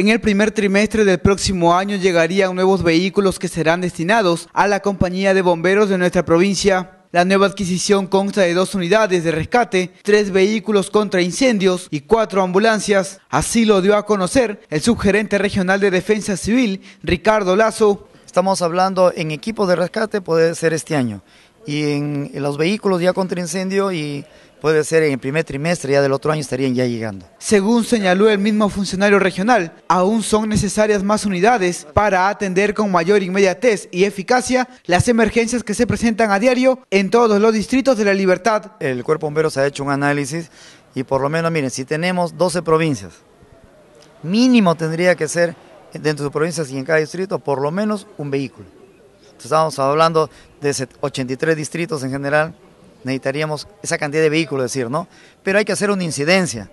En el primer trimestre del próximo año llegarían nuevos vehículos que serán destinados a la compañía de bomberos de nuestra provincia. La nueva adquisición consta de dos unidades de rescate, tres vehículos contra incendios y cuatro ambulancias. Así lo dio a conocer el subgerente regional de Defensa Civil, Ricardo Lazo. Estamos hablando en equipos de rescate, puede ser este año, y en, los vehículos ya contra incendio y puede ser en el primer trimestre ya del otro año estarían ya llegando. Según señaló el mismo funcionario regional, aún son necesarias más unidades para atender con mayor inmediatez y eficacia las emergencias que se presentan a diario en todos los distritos de la libertad. El cuerpo bomberos ha hecho un análisis y por lo menos, miren, si tenemos 12 provincias, mínimo tendría que ser dentro de provincias y en cada distrito por lo menos un vehículo. estamos hablando de 83 distritos en general, necesitaríamos esa cantidad de vehículos, decir, ¿no? Pero hay que hacer una incidencia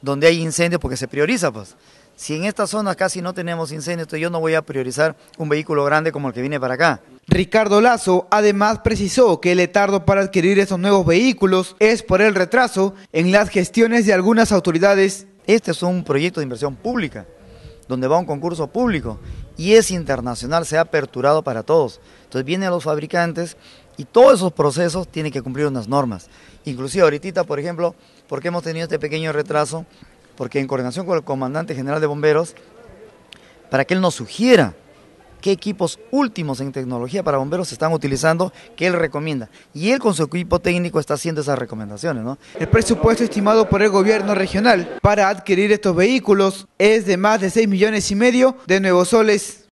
donde hay incendios porque se prioriza, pues. Si en esta zona casi no tenemos incendios, yo no voy a priorizar un vehículo grande como el que viene para acá. Ricardo Lazo además precisó que el letardo para adquirir estos nuevos vehículos es por el retraso en las gestiones de algunas autoridades. Este es un proyecto de inversión pública, donde va un concurso público y es internacional, se ha aperturado para todos. Entonces vienen los fabricantes y todos esos procesos tienen que cumplir unas normas. Inclusive ahorita, por ejemplo, ¿por qué hemos tenido este pequeño retraso? Porque en coordinación con el comandante general de bomberos, para que él nos sugiera qué equipos últimos en tecnología para bomberos se están utilizando que él recomienda. Y él con su equipo técnico está haciendo esas recomendaciones. ¿no? El presupuesto estimado por el gobierno regional para adquirir estos vehículos es de más de 6 millones y medio de nuevos soles.